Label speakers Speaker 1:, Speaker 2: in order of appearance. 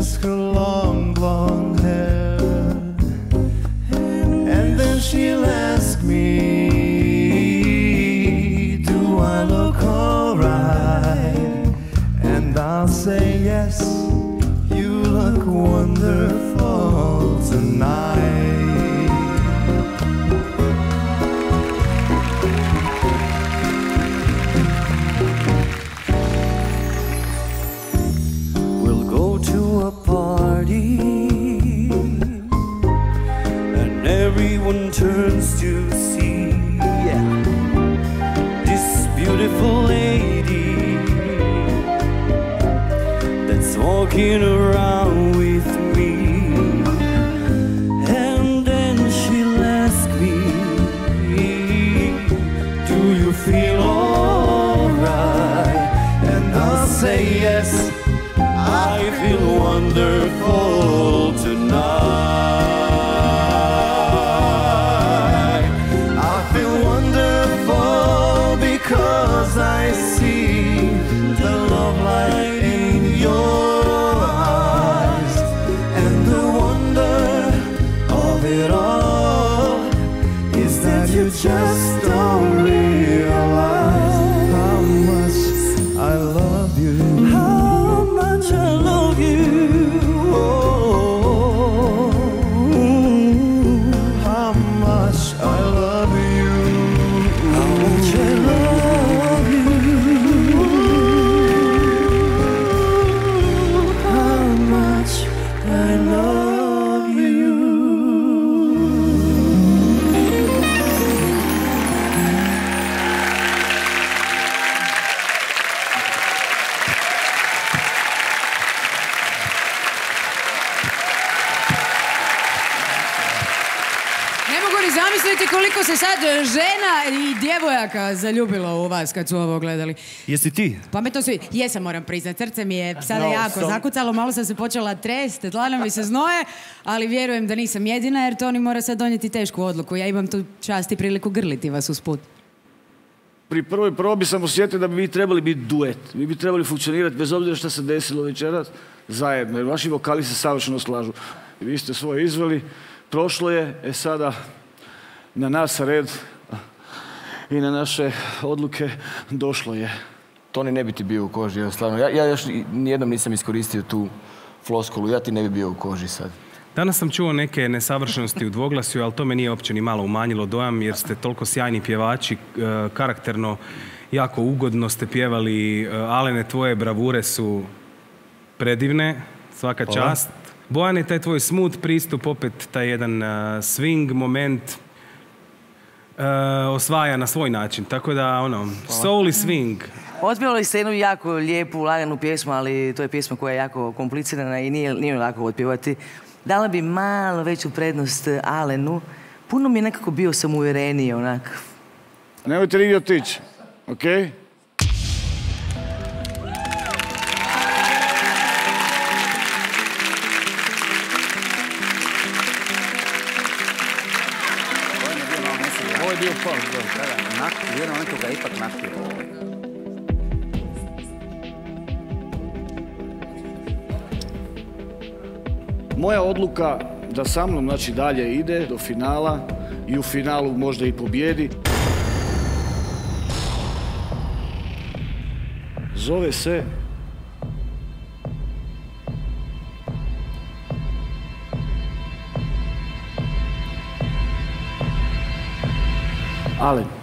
Speaker 1: kisses her long, long hair. And then she'll ask me, Do I look alright? And I'll say, Yes, you look wonderful. To see this beautiful lady that's walking around with me. And then she'll ask me, Do you feel alright? And I'll say yes. I feel wonderful
Speaker 2: zamisliti koliko se sad žena i djevojaka zaljubilo u vas kad su ovo gledali.
Speaker 3: Jesi ti?
Speaker 2: Pa me to svi, jesam moram priznat, srce mi je sada
Speaker 3: No,
Speaker 2: jako zakucalo, malo sam se počela trest, dlana mi se znoje, ali vjerujem da nisam jedina jer Toni mora sad donijeti tešku odluku. Ja imam tu čast i priliku grliti vas usput.
Speaker 4: Pri prvoj probi sam osjetio da bi vi trebali biti duet. Vi bi trebali funkcionirati bez obzira što se desilo večeras zajedno. Jer vaši vokali se savršeno slažu. Vi ste svoje izveli. Prošlo je, e sada na nas red i na naše odluke došlo je.
Speaker 5: Toni ne bi ti bio u koži, evo stvarno. Ja, ja još nijednom nisam iskoristio tu floskulu, ja ti ne bi bio u koži sad.
Speaker 6: Danas sam čuo neke nesavršenosti u dvoglasju, ali to me nije uopće ni malo umanjilo dojam jer ste toliko sjajni pjevači, e, karakterno jako ugodno ste pjevali. e, Alene, tvoje bravure su predivne, svaka čast. Bojane, taj tvoj smooth pristup, opet taj jedan e, swing moment osvaja na svoj način. Tako da, ono, soul i swing.
Speaker 7: Otpjevali ste jednu jako lijepu, laganu pjesmu, ali to je pjesma koja je jako komplicirana i nije, nije lako otpjevati. Dala bi malo veću prednost eh, Alenu. Puno mi je nekako bio sam uvjereniji, onak.
Speaker 4: Nemojte nigdje otići, ok?
Speaker 8: Ovo bio u jednom momentu ga ipak nahtio.
Speaker 4: Moja odluka da sa mnom znači, dalje ide do finala i u finalu možda i pobjedi. Zove se 阿伦。